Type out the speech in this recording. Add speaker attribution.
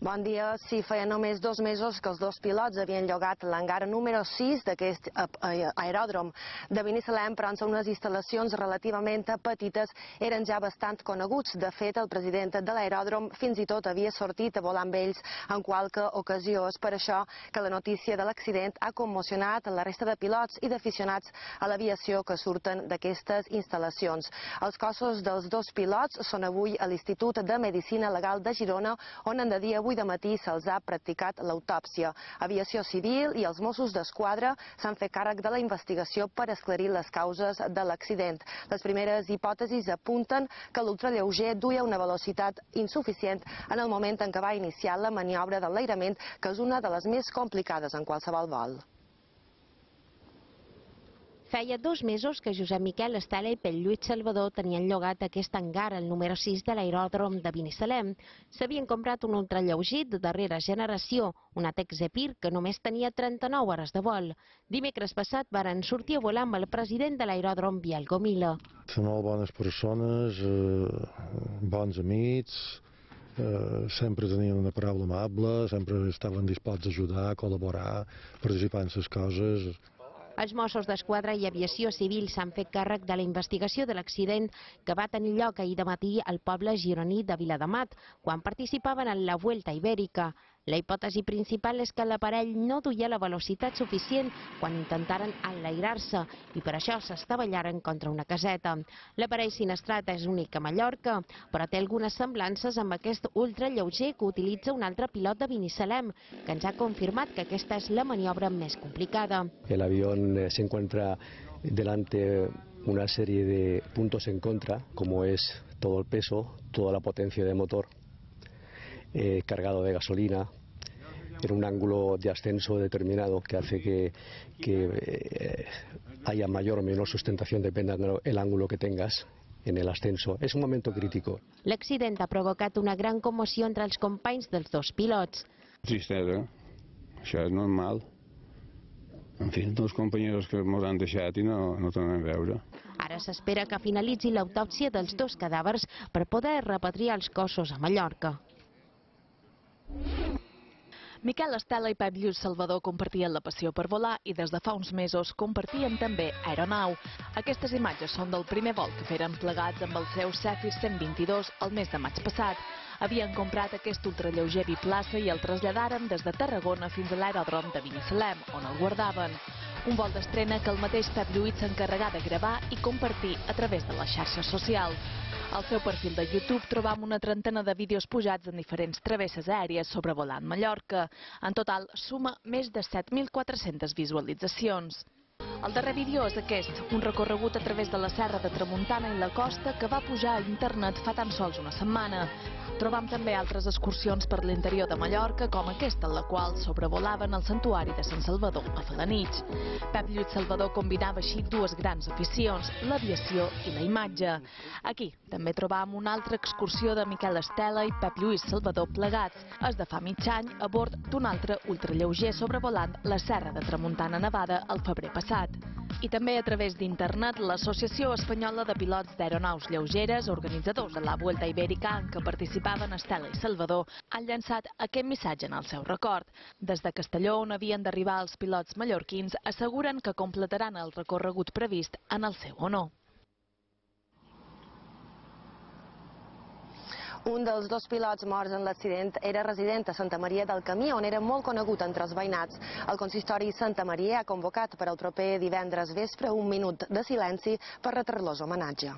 Speaker 1: Bon dia. Sí, feia només dos mesos que els dos pilots havien llogat l'hangar número 6 d'aquest aeròdrom de Binissalem, però en són unes instal·lacions relativament petites, eren ja bastant coneguts. De fet, el president de l'aeròdrom fins i tot havia sortit a volar amb ells en qualque ocasió. És per això que la notícia de l'accident ha commocionat la resta de pilots i d'aficionats a l'aviació que surten d'aquestes instal·lacions. Els cossos dels dos pilots són avui a l'Institut de Medicina Legal de Girona, on en de dia avui de matí se'ls ha practicat l'autòpsia. Aviació Civil i els Mossos d'Esquadra s'han fet càrrec de la investigació per esclarir les causes de l'accident. Les primeres hipòtesis apunten que l'ultralleuger duia una velocitat insuficient en el moment en què va iniciar la maniobra d'enlairament, que és una de les més complicades en qualsevol vol.
Speaker 2: Feia dos mesos que Josep Miquel Estela i Pelllhuit Salvador tenien llogat aquest hangar, el número 6 de l'aeròdrom de Binissalem. S'havien comprat un ultralleuger de darrera generació, un Atec Zephyr, que només tenia 39 hores de vol. Dimecres passat varen sortir a volar amb el president de l'aeròdrom, Biel Gomila.
Speaker 3: Són molt bones persones, eh, bons amics, eh, sempre tenien una paraula amable, sempre estaven disposats a ajudar, a col·laborar, participar en les coses.
Speaker 2: Els Mossos d'Esquadra i Aviació Civil s'han fet càrrec de la investigació de l'accident que va tenir lloc ahir de matí al poble gironí de Viladamat, quan participaven en la Vuelta Ibèrica. La hipòtesi principal és que l'aparell no duia la velocitat suficient quan intentaren enlairar-se i per això s'estavellaren contra una caseta. L'aparell sinestrat és únic a Mallorca, però té algunes semblances amb aquest ultralleuger que utilitza un altre pilot de Binissalem, que ens ha confirmat que aquesta és la maniobra més complicada.
Speaker 4: El avión eh, se encuentra delante una serie de puntos en contra, como es todo el peso, toda la potencia de motor, eh, cargado de gasolina, en un ángulo de ascenso determinado que hace que, que eh, haya mayor o menor sustentación, depende del ángulo que tengas en el ascenso. És un moment crític.
Speaker 2: L'accident ha provocat una gran commoció entre els companys dels dos pilots.
Speaker 5: Tristesa, això és normal. En fi, dos companys que ens han deixat i no, no tornem a veure.
Speaker 2: Ara s'espera que finalitzi l'autòpsia dels dos cadàvers per poder repatriar els cossos a Mallorca.
Speaker 6: Miquel Estela i Pep Lluís Salvador compartien la passió per volar i des de fa uns mesos compartien també Aeronau. Aquestes imatges són del primer vol que feren plegats amb el seu Cefir 122 el mes de maig passat. Havien comprat aquest ultralleuger biplaça i el traslladaren des de Tarragona fins a l'aeròdrom de Binissalem, on el guardaven. Un vol d'estrena que el mateix Pep Lluís s'encarregà de gravar i compartir a través de les xarxes socials. Al seu perfil de YouTube trobam una trentena de vídeos pujats en diferents travesses aèries sobrevolant Mallorca. En total, suma més de 7.400 visualitzacions. El darrer vídeo és aquest, un recorregut a través de la serra de Tramuntana i la costa que va pujar a internet fa tan sols una setmana. Trobam també altres excursions per l'interior de Mallorca, com aquesta, en la qual sobrevolaven el santuari de Sant Salvador a Falanich. Pep Lluís Salvador combinava així dues grans aficions, l'aviació i la imatge. Aquí també trobam una altra excursió de Miquel Estela i Pep Lluís Salvador plegats, és de fa mig any a bord d'un altre ultralleuger sobrevolant la serra de Tramuntana Nevada el febrer passat i també a través d'internet l'Associació Espanyola de Pilots d'Aeronaus Lleugeres, organitzadors de la Vuelta Ibèrica en què participaven Estela i Salvador, han llançat aquest missatge en el seu record. Des de Castelló, on havien d'arribar els pilots mallorquins, asseguren que completaran el recorregut previst en el seu honor.
Speaker 1: Un dels dos pilots morts en l'accident era resident a Santa Maria del Camí, on era molt conegut entre els veïnats. El consistori Santa Maria ha convocat per al proper divendres vespre un minut de silenci per retre-los homenatge.